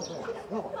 どうも。